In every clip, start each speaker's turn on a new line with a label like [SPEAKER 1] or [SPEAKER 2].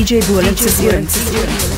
[SPEAKER 1] DJ Bul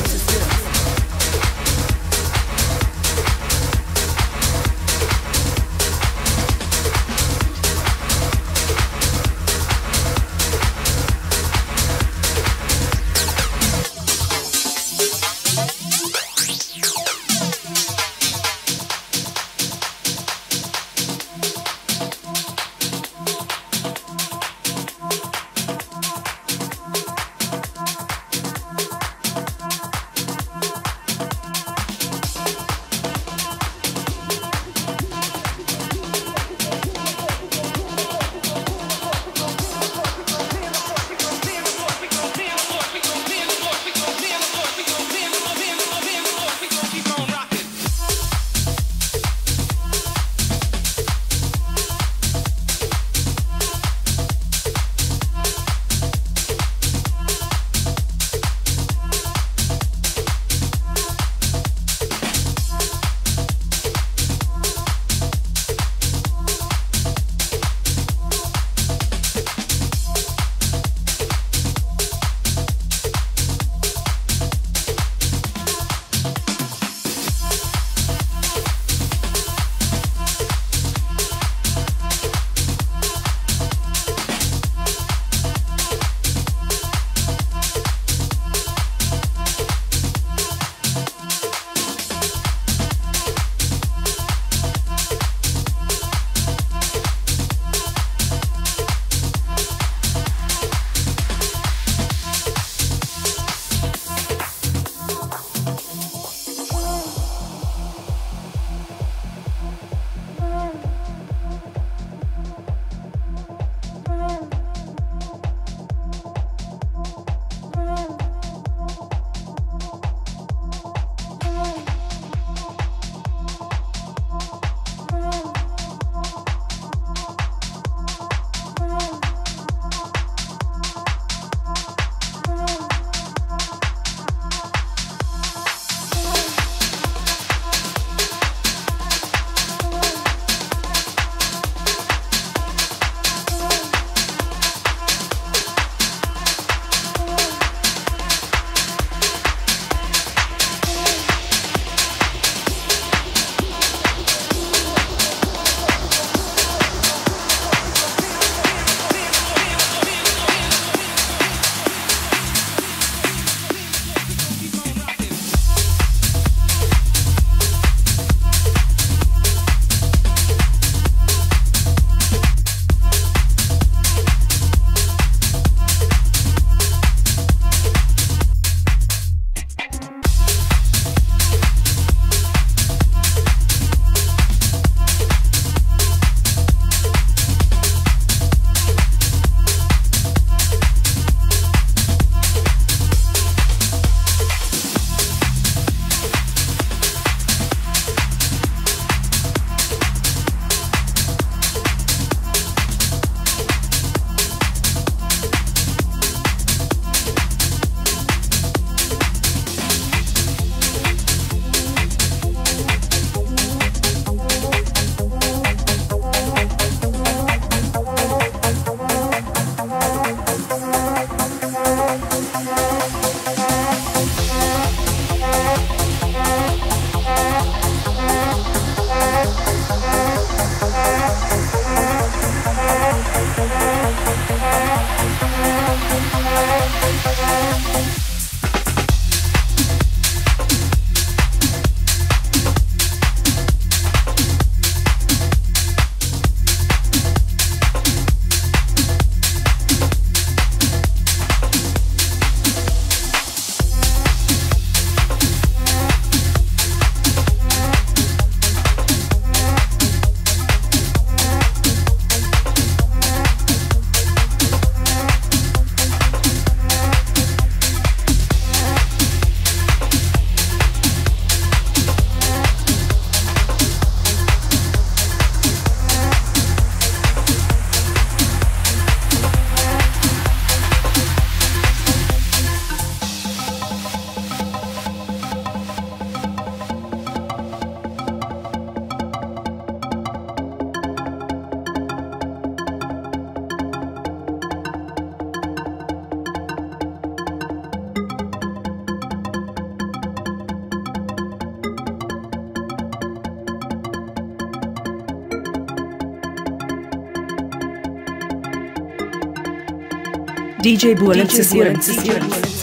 [SPEAKER 1] DJ.
[SPEAKER 2] DJ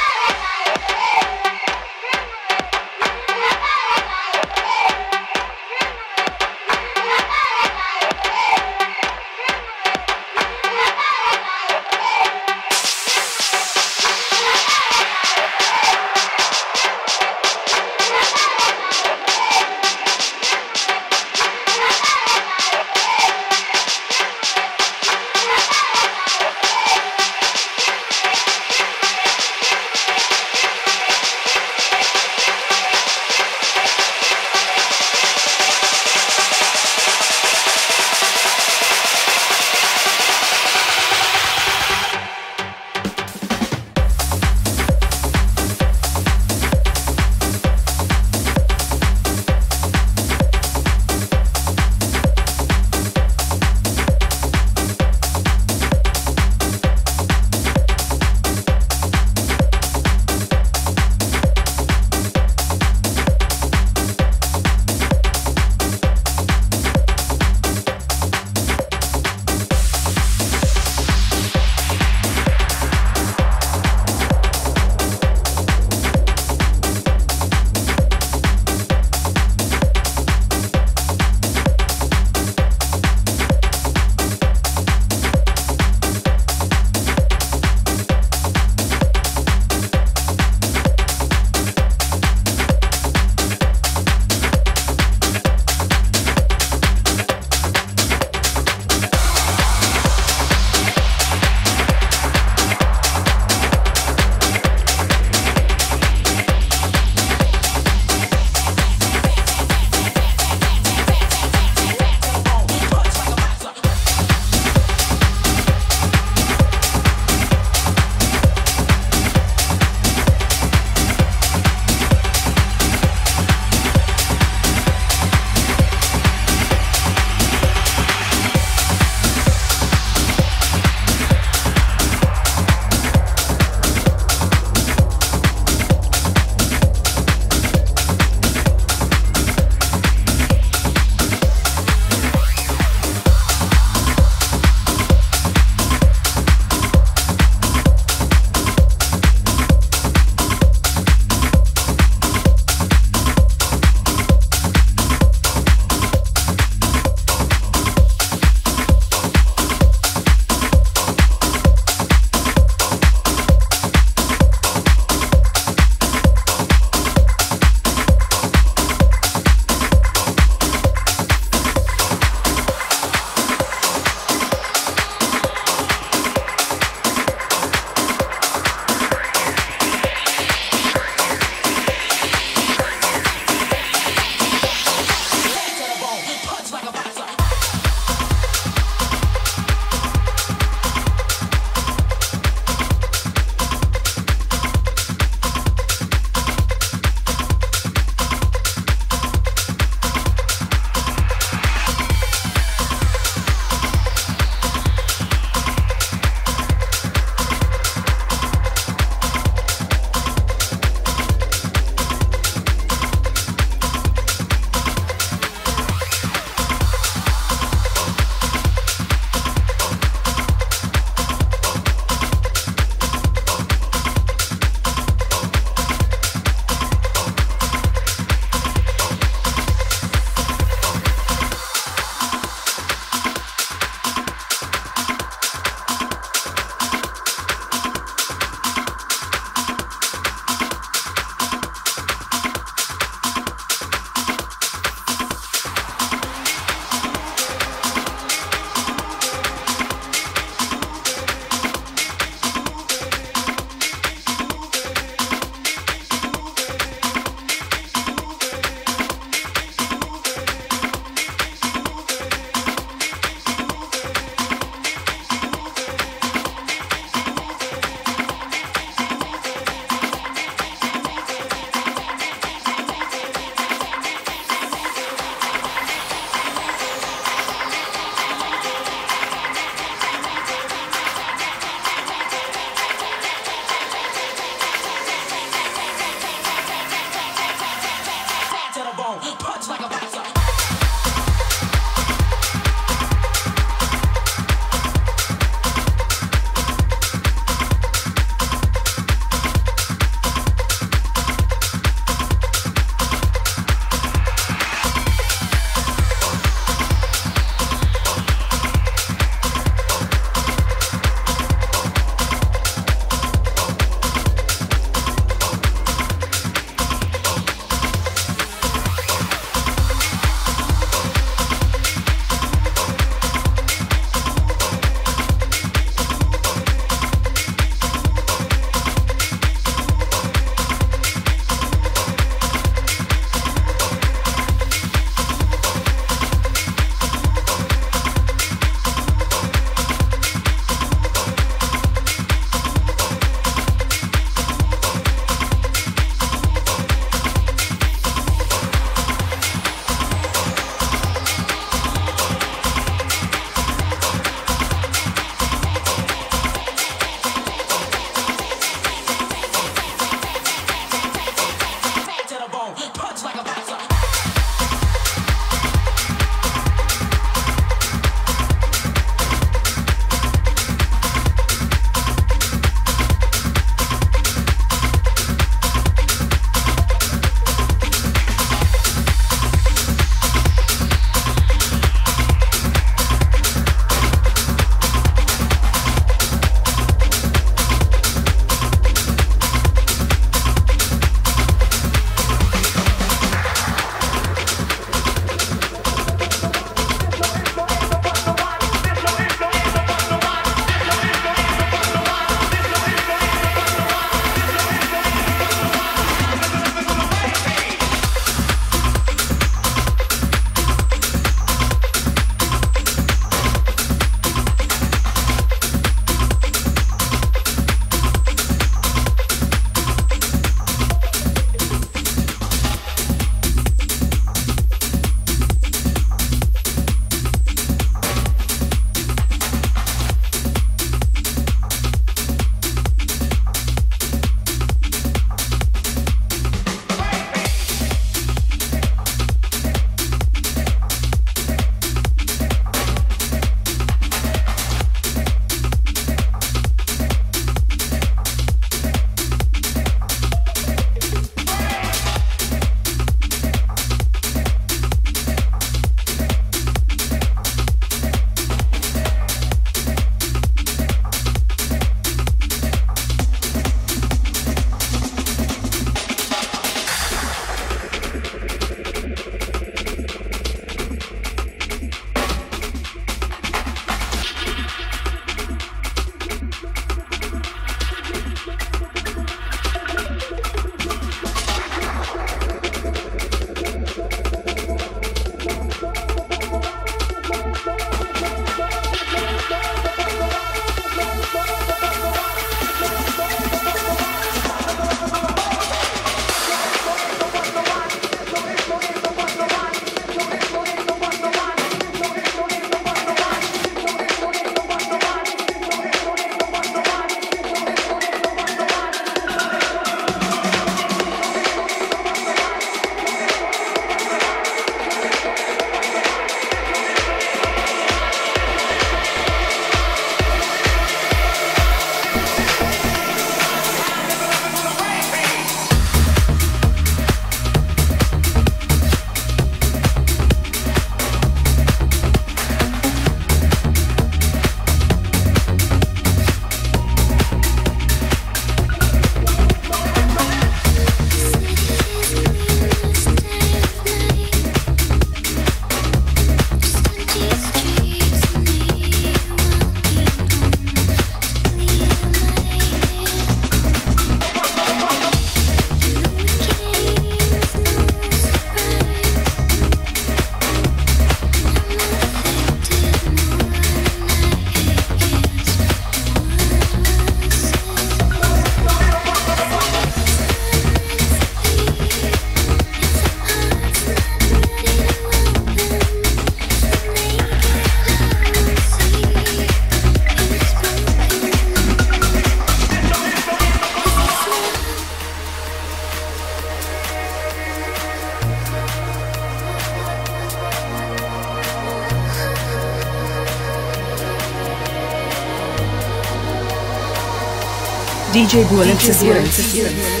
[SPEAKER 3] 一气呵成。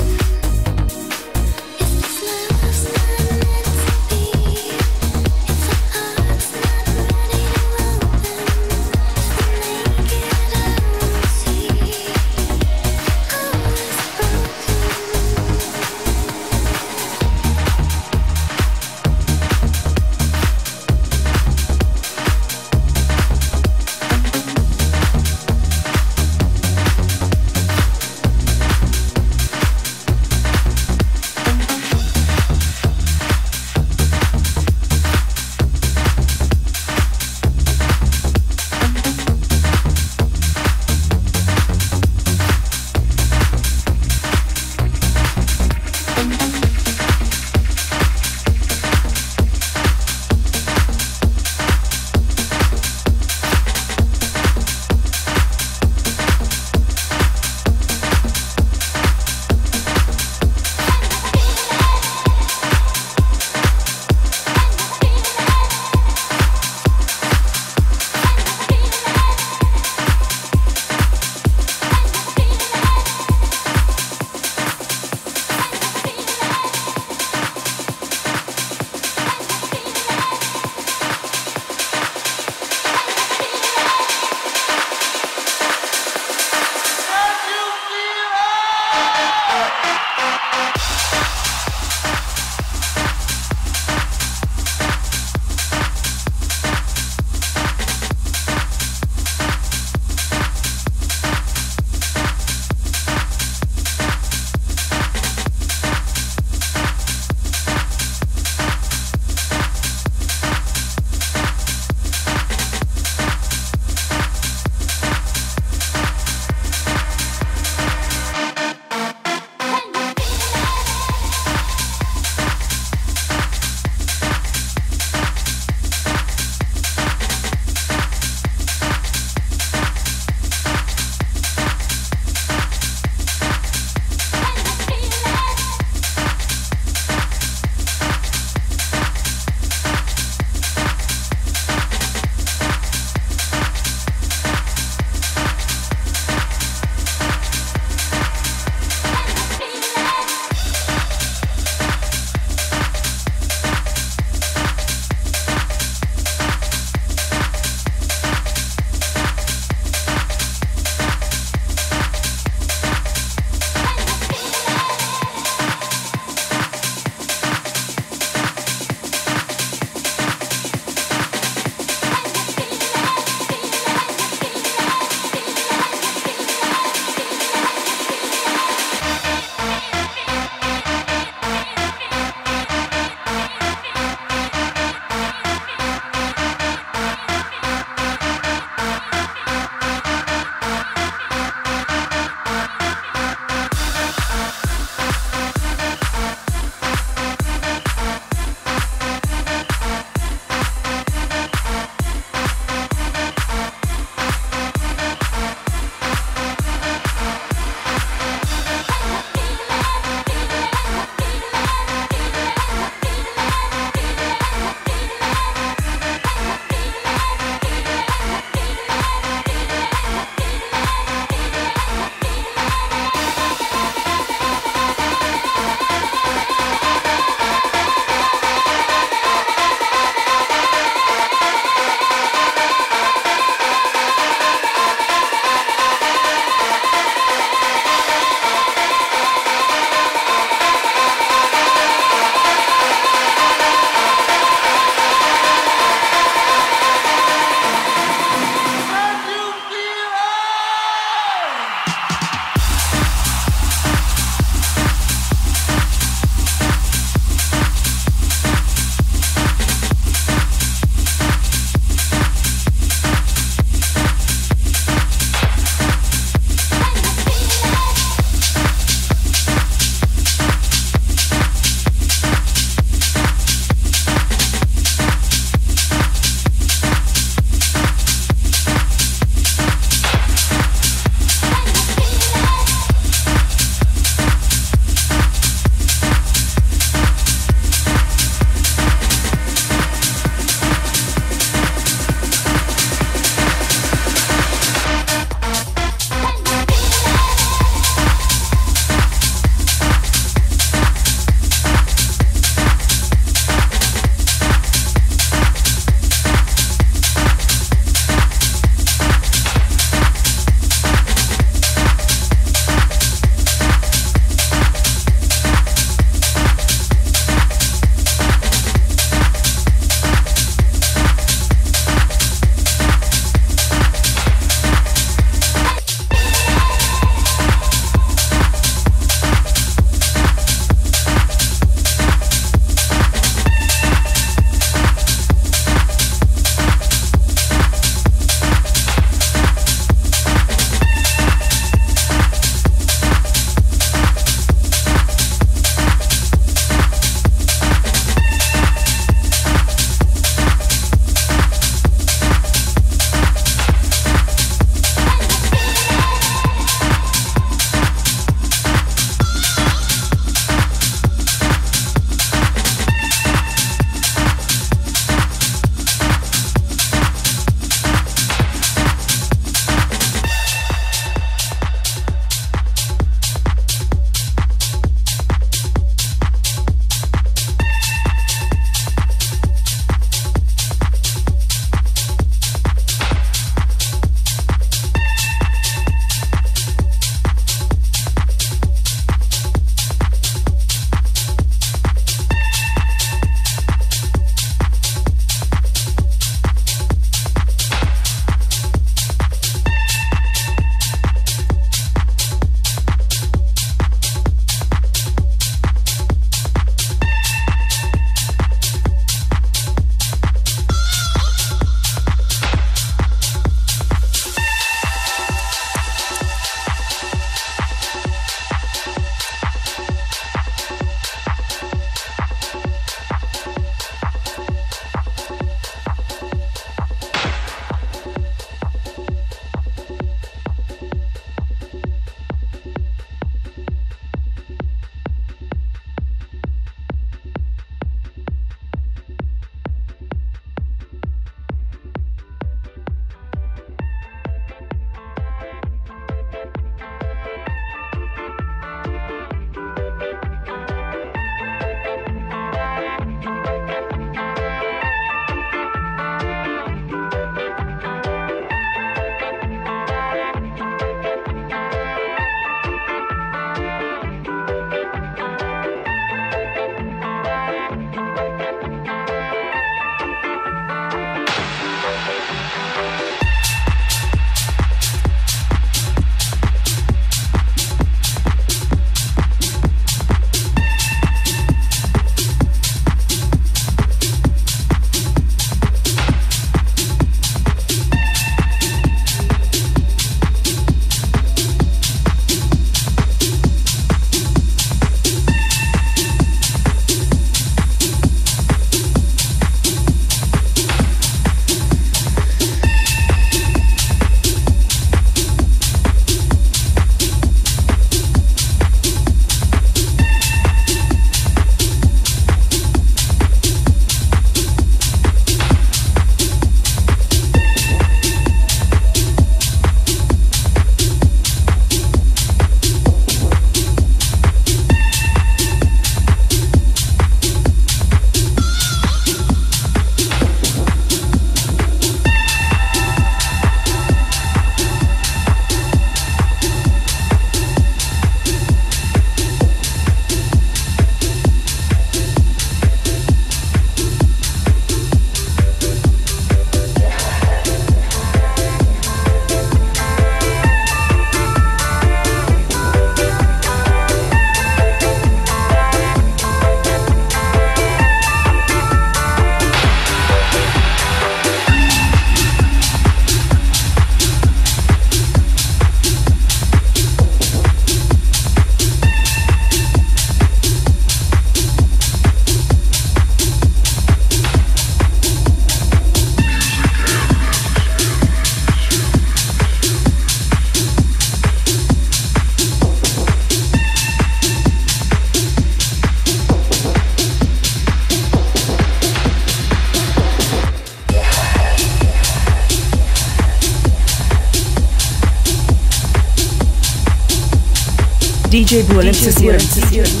[SPEAKER 1] DJ Bul Sessions.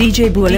[SPEAKER 1] DJ
[SPEAKER 2] Bul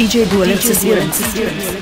[SPEAKER 1] DJ Bul MC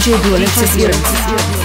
[SPEAKER 2] DJ Dual Experience.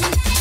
[SPEAKER 4] Jam.